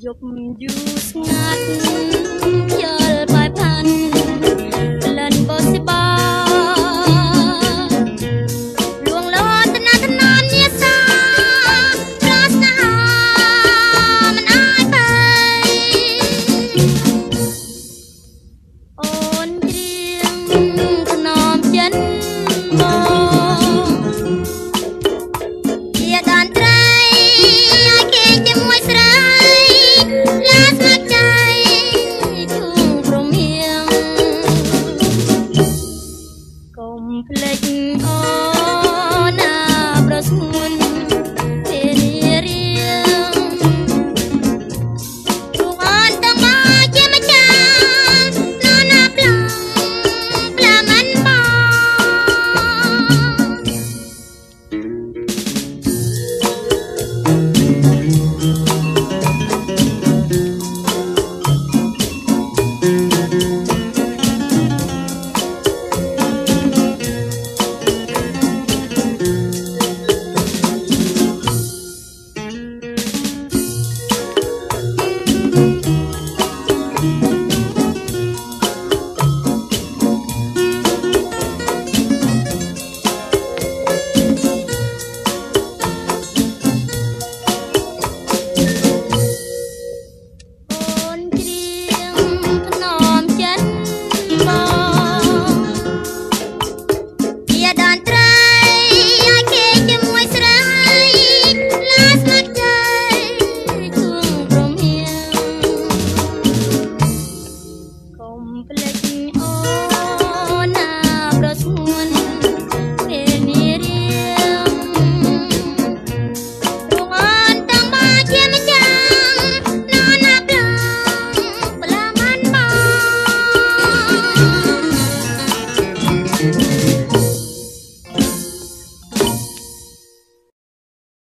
dục dù ngát